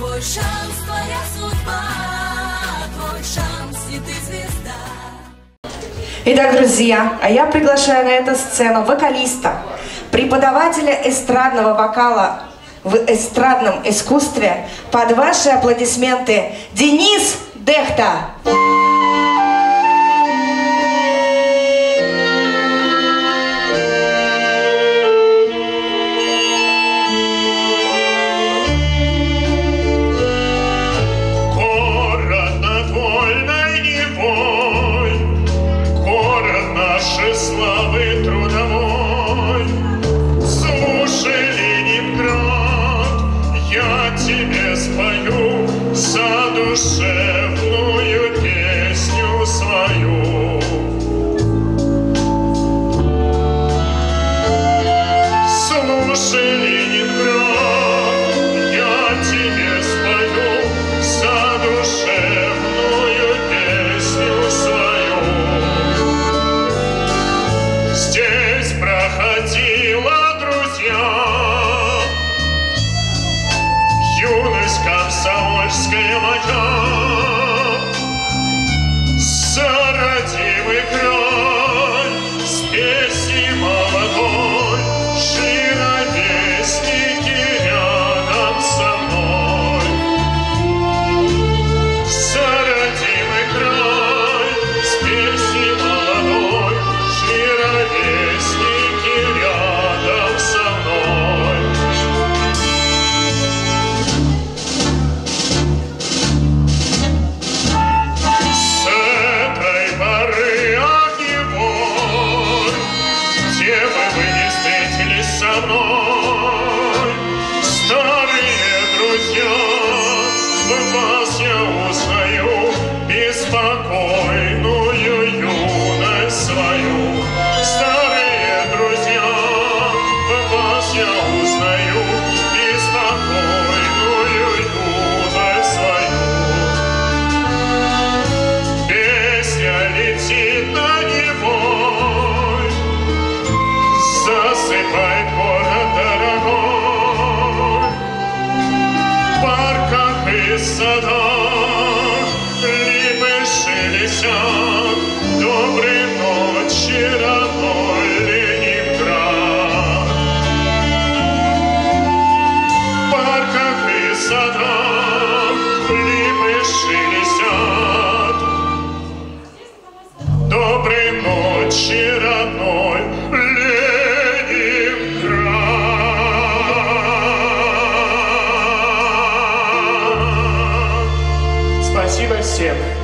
Твой шанс, твоя судьба, твой шанс, и ты звезда. Итак, друзья, а я приглашаю на эту сцену вокалиста, преподавателя эстрадного вокала в эстрадном искусстве под ваши аплодисменты Денис Дехта. Денис Дехта. sada Marcelo.